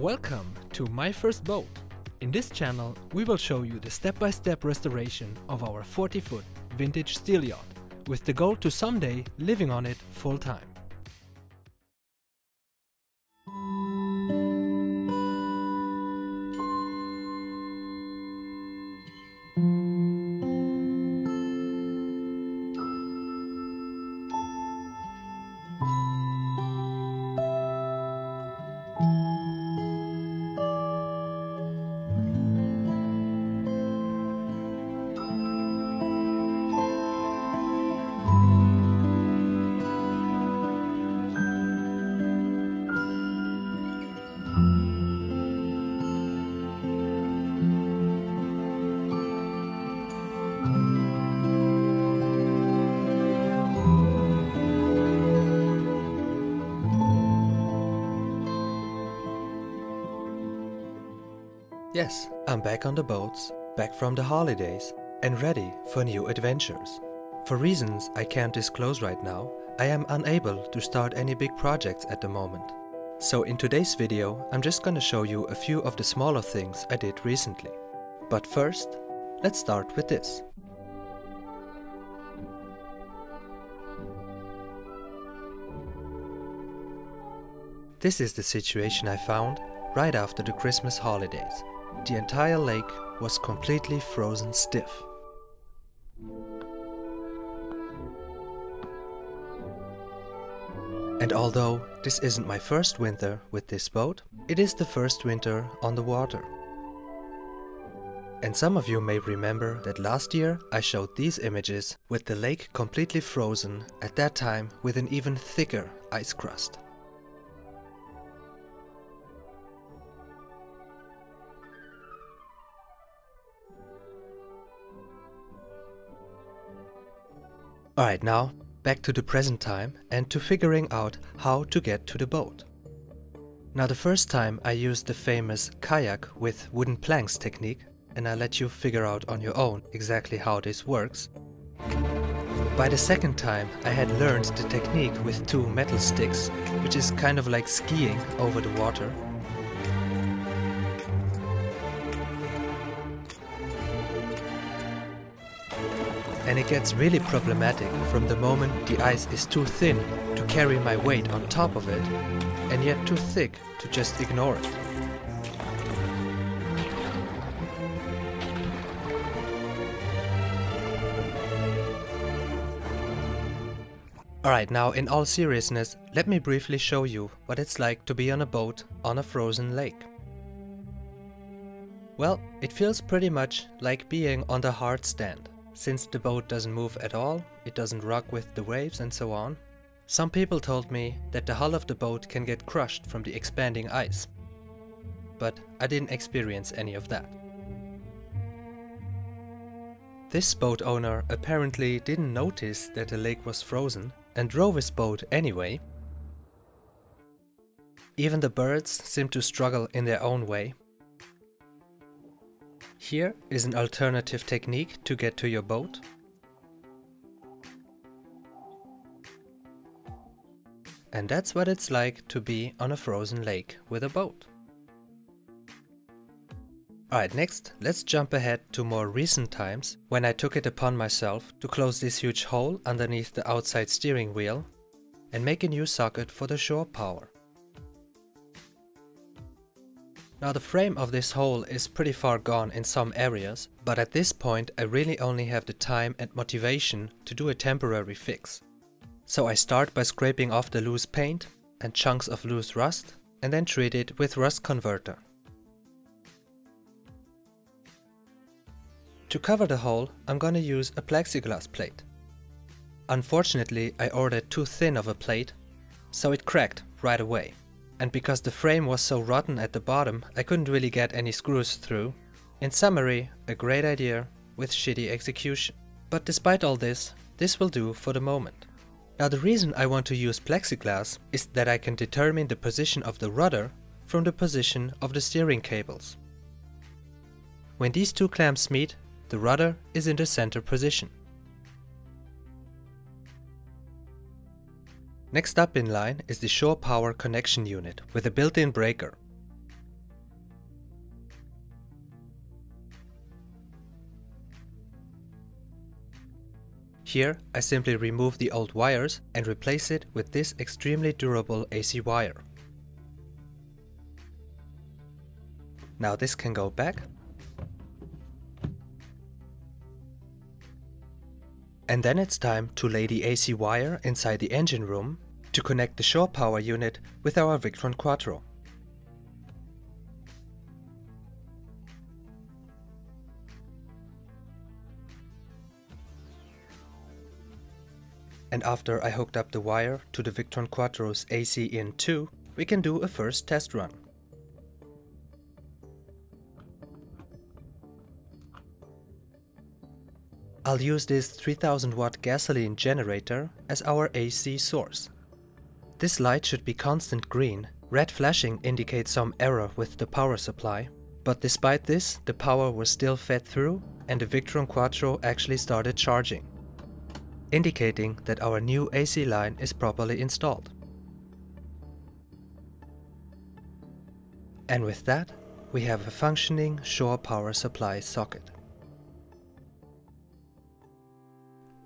Welcome to My First Boat. In this channel, we will show you the step-by-step restoration of our 40-foot vintage steel yacht, with the goal to someday living on it full-time. Yes, I'm back on the boats, back from the holidays, and ready for new adventures. For reasons I can't disclose right now, I am unable to start any big projects at the moment. So in today's video, I'm just gonna show you a few of the smaller things I did recently. But first, let's start with this. This is the situation I found right after the Christmas holidays. The entire lake was completely frozen stiff. And although this isn't my first winter with this boat, it is the first winter on the water. And some of you may remember that last year I showed these images with the lake completely frozen, at that time with an even thicker ice crust. Alright, now back to the present time and to figuring out how to get to the boat. Now the first time I used the famous kayak with wooden planks technique and I let you figure out on your own exactly how this works. By the second time I had learned the technique with two metal sticks, which is kind of like skiing over the water. And it gets really problematic from the moment the ice is too thin to carry my weight on top of it, and yet too thick to just ignore it. Alright, now in all seriousness, let me briefly show you what it's like to be on a boat on a frozen lake. Well, it feels pretty much like being on the hard stand. Since the boat doesn't move at all, it doesn't rock with the waves and so on. Some people told me that the hull of the boat can get crushed from the expanding ice. But I didn't experience any of that. This boat owner apparently didn't notice that the lake was frozen and drove his boat anyway. Even the birds seemed to struggle in their own way here is an alternative technique to get to your boat. And that's what it's like to be on a frozen lake with a boat. Alright, next, let's jump ahead to more recent times when I took it upon myself to close this huge hole underneath the outside steering wheel and make a new socket for the shore power. Now the frame of this hole is pretty far gone in some areas, but at this point I really only have the time and motivation to do a temporary fix. So I start by scraping off the loose paint and chunks of loose rust and then treat it with rust converter. To cover the hole, I'm gonna use a plexiglass plate. Unfortunately, I ordered too thin of a plate, so it cracked right away and because the frame was so rotten at the bottom, I couldn't really get any screws through. In summary, a great idea with shitty execution. But despite all this, this will do for the moment. Now the reason I want to use plexiglass is that I can determine the position of the rudder from the position of the steering cables. When these two clamps meet, the rudder is in the center position. Next up in line is the shore power connection unit with a built-in breaker. Here I simply remove the old wires and replace it with this extremely durable AC wire. Now this can go back And then it's time to lay the AC wire inside the engine room to connect the shore power unit with our Victron Quattro. And after I hooked up the wire to the Victron Quattro's AC in 2, we can do a first test run. I'll use this 3000 watt gasoline generator as our AC source. This light should be constant green. Red flashing indicates some error with the power supply. But despite this, the power was still fed through and the Victron Quattro actually started charging, indicating that our new AC line is properly installed. And with that, we have a functioning shore power supply socket.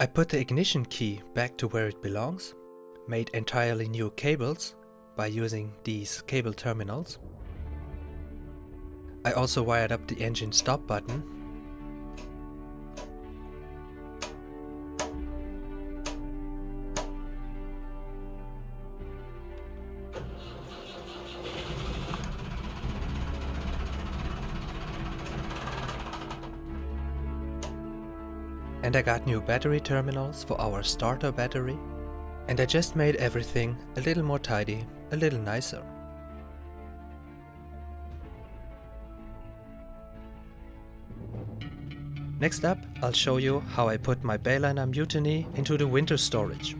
I put the ignition key back to where it belongs, made entirely new cables by using these cable terminals. I also wired up the engine stop button And I got new battery terminals for our starter battery. And I just made everything a little more tidy, a little nicer. Next up, I'll show you how I put my Bayliner Mutiny into the winter storage.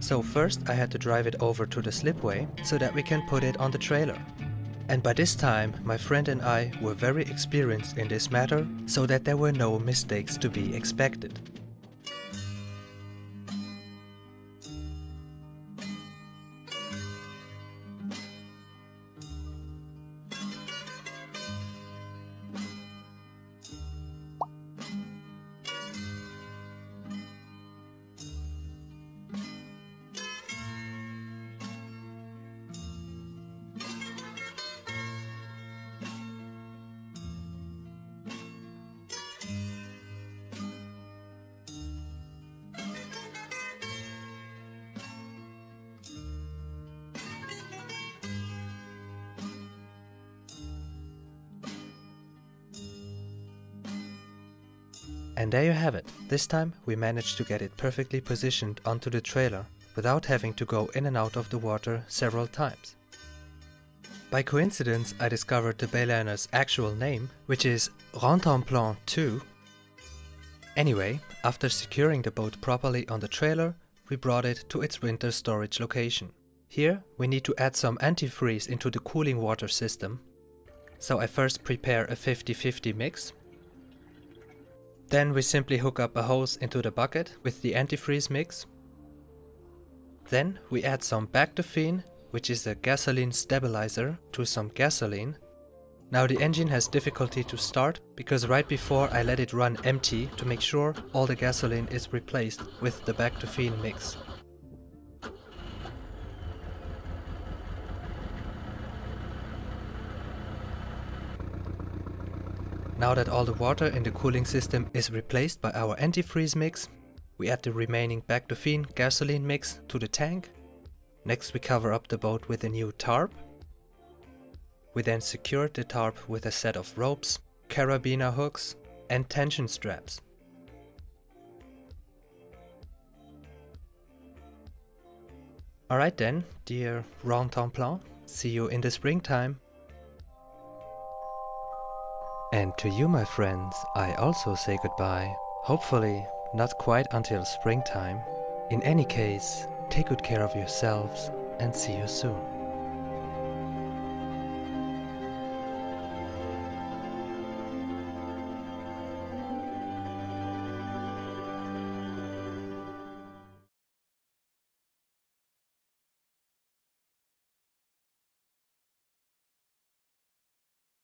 So first I had to drive it over to the slipway so that we can put it on the trailer. And by this time, my friend and I were very experienced in this matter, so that there were no mistakes to be expected. And there you have it. This time we managed to get it perfectly positioned onto the trailer without having to go in and out of the water several times. By coincidence I discovered the Bayliner's actual name, which is Rantanplan 2. Anyway, after securing the boat properly on the trailer, we brought it to its winter storage location. Here we need to add some antifreeze into the cooling water system. So I first prepare a 50-50 mix then we simply hook up a hose into the bucket with the antifreeze mix. Then we add some bactophene, which is a gasoline stabilizer, to some gasoline. Now the engine has difficulty to start because right before I let it run empty to make sure all the gasoline is replaced with the bactophene mix. Now that all the water in the cooling system is replaced by our antifreeze mix, we add the remaining bactophene gasoline mix to the tank. Next we cover up the boat with a new tarp. We then secure the tarp with a set of ropes, carabiner hooks and tension straps. Alright then, dear Rantanplan, see you in the springtime. And to you, my friends, I also say goodbye. Hopefully, not quite until springtime. In any case, take good care of yourselves and see you soon.